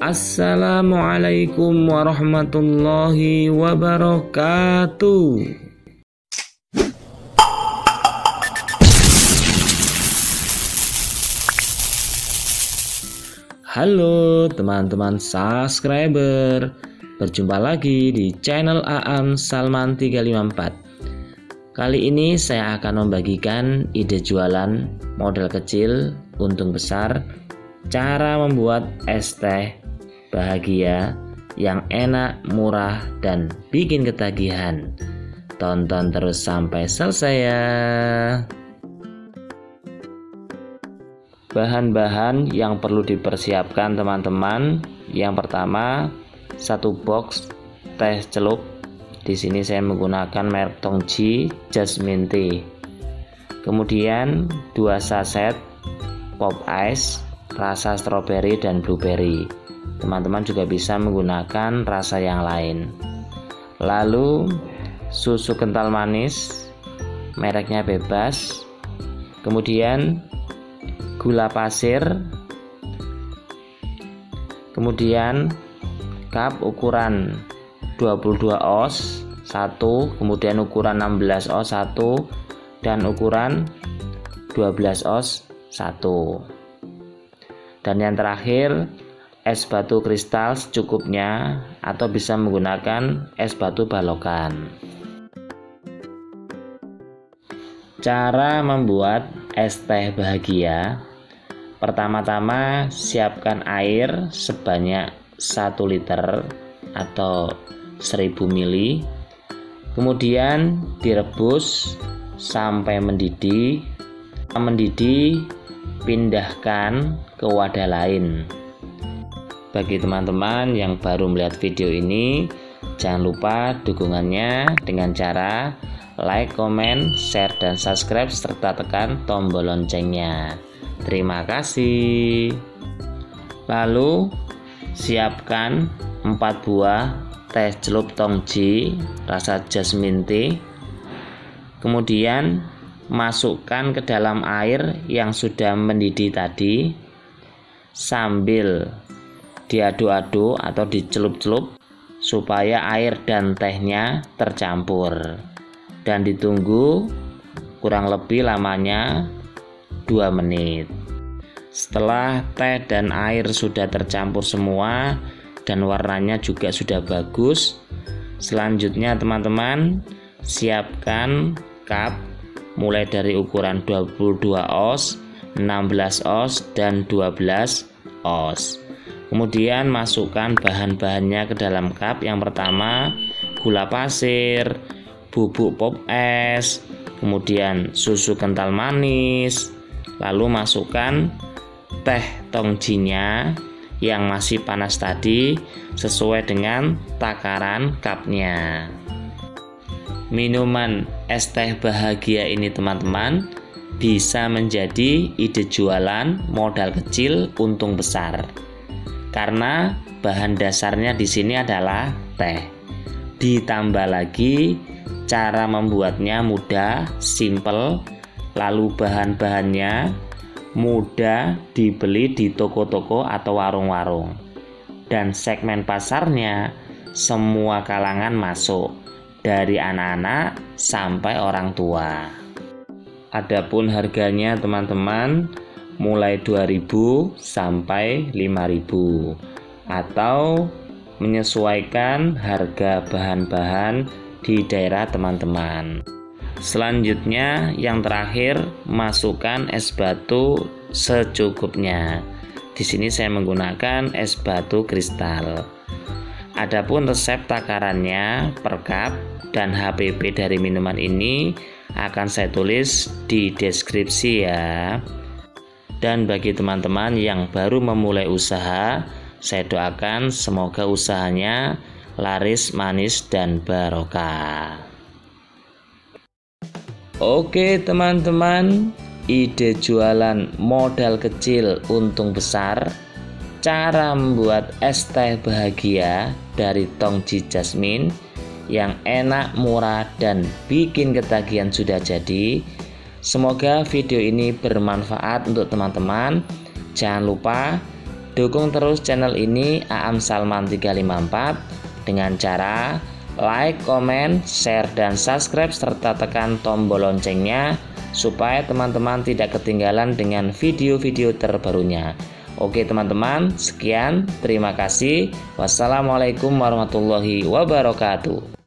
Assalamualaikum warahmatullahi wabarakatuh. Halo teman-teman subscriber Berjumpa lagi di channel Aam Salman 354 Kali ini saya akan membagikan ide jualan model kecil untung besar Cara membuat es teh bahagia, yang enak, murah, dan bikin ketagihan. Tonton terus sampai selesai ya. Bahan-bahan yang perlu dipersiapkan teman-teman. Yang pertama, satu box teh celup. Di sini saya menggunakan merek Tongji Jasmine Tea. Kemudian dua saset pop ice rasa stroberi dan blueberry teman-teman juga bisa menggunakan rasa yang lain. Lalu susu kental manis mereknya bebas. Kemudian gula pasir. Kemudian cup ukuran 22 oz 1 kemudian ukuran 16 oz 1 dan ukuran 12 oz 1 dan yang terakhir es batu kristal secukupnya atau bisa menggunakan es batu balokan. Cara membuat es teh bahagia. Pertama-tama siapkan air sebanyak 1 liter atau 1000 ml Kemudian direbus sampai mendidih. Mendidih pindahkan ke wadah lain bagi teman-teman yang baru melihat video ini, jangan lupa dukungannya dengan cara like, comment, share, dan subscribe serta tekan tombol loncengnya. Terima kasih. Lalu siapkan 4 buah teh celup tongji rasa jasmine tea. Kemudian masukkan ke dalam air yang sudah mendidih tadi sambil diaduk-aduk atau dicelup-celup supaya air dan tehnya tercampur. Dan ditunggu kurang lebih lamanya 2 menit. Setelah teh dan air sudah tercampur semua dan warnanya juga sudah bagus selanjutnya teman-teman siapkan cup mulai dari ukuran 22 oz 16 oz dan 12 oz Kemudian masukkan bahan-bahannya ke dalam cup. Yang pertama, gula pasir, bubuk pop es, kemudian susu kental manis. Lalu masukkan teh tongjinya yang masih panas tadi sesuai dengan takaran cupnya. Minuman es teh bahagia ini teman-teman bisa menjadi ide jualan modal kecil untung besar karena bahan dasarnya di sini adalah teh. Ditambah lagi cara membuatnya mudah, simple, lalu bahan-bahannya mudah dibeli di toko-toko atau warung-warung. Dan segmen pasarnya semua kalangan masuk, dari anak-anak sampai orang tua. Adapun harganya teman-teman mulai 2000 sampai 5000 atau menyesuaikan harga bahan-bahan di daerah teman-teman. Selanjutnya yang terakhir masukkan es batu secukupnya. Di sini saya menggunakan es batu kristal. Adapun resep takarannya per cup dan HPP dari minuman ini akan saya tulis di deskripsi ya. Dan bagi teman-teman yang baru memulai usaha, saya doakan semoga usahanya laris, manis, dan barokah. Oke, teman-teman, ide jualan modal kecil untung besar, cara membuat es teh bahagia dari Tongji Jasmine yang enak, murah, dan bikin ketagihan sudah jadi. Semoga video ini bermanfaat untuk teman-teman. Jangan lupa Dukung terus channel ini Aam Salman 354 dengan cara like, komen, share, dan subscribe serta tekan tombol loncengnya supaya teman-teman tidak ketinggalan dengan video-video terbarunya. Oke teman-teman, sekian. Terima kasih. Wassalamualaikum warahmatullahi wabarakatuh.